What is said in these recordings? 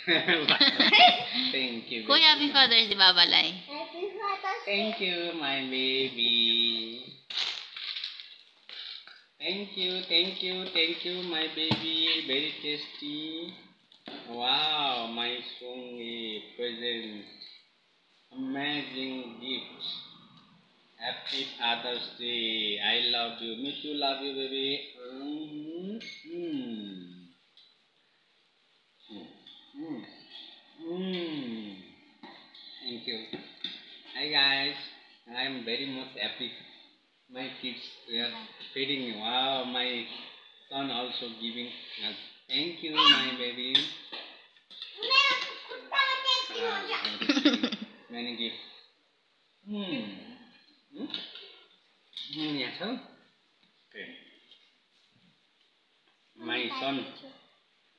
Thank you. Kuya, baby. Father's Day, babalay. Happy Thank you, my baby. Thank you, thank you, thank you, my baby. Very tasty. Wow, my songy present. Amazing gift. Happy Father's Day. I love you. Me too love you, baby. Mm, mm. Mm, mm. Thank you. Hi guys, I am very much happy. My kids they are feeding. Wow, my son also giving. us. Thank you, my baby. मेरा कुत्ता देखती हो जा Ah, many gifts. Hmm. Hmm. Hmm. Yeah, so. Okay. My son,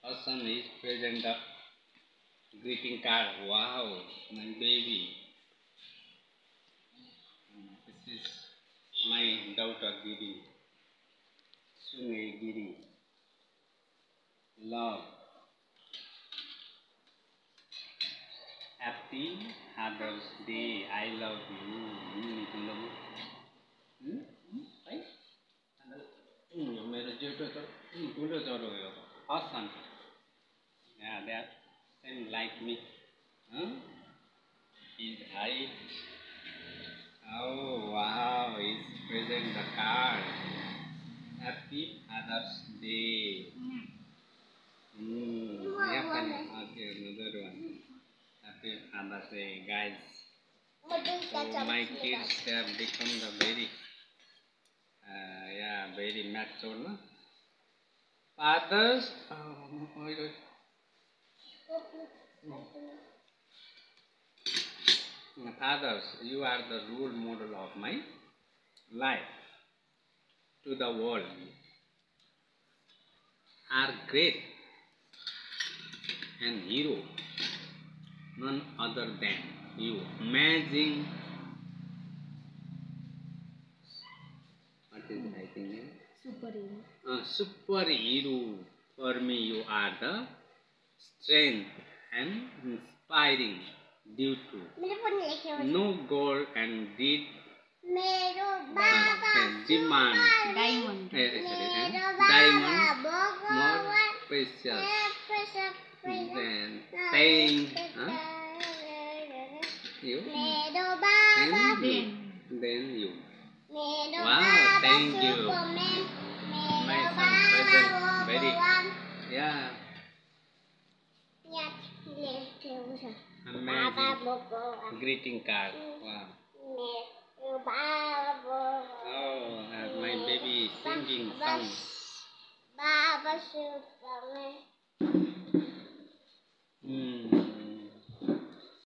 our son is present the greeting card. Wow, my baby. Hmm, This is my daughter Giri. Sungai Giri. Love. Happy Father's Day. I love you. Hmm, you love me? Hmm? Hmm? है? Hmm, यो मेरो जेठो hmm, ठुलो छोरो हो यो Hasan Yeah, that same like me. Huh? His height. Oh wow, It's present the card. Happy Mother's Day. Mm, happen. Okay, another one. Happy Mother's Day, guys. So my kids have become the very, uh, yeah, very mature. No? Fathers, um, oh, oh, oh. Fathers, you are the role model of my life to the world. Are great and hero none other than you. Amazing. What is I think superhero. Uh, superhero. For me you are the strength and inspiring due to no goal and did demand. Diamond. Eh, eh sorry, eh. diamond more precious than pain. huh? you? Than you. Than you. Wow thank you. My son present very yeah. Greeting card. Wow. Oh, and my baby is singing songs. Hmm.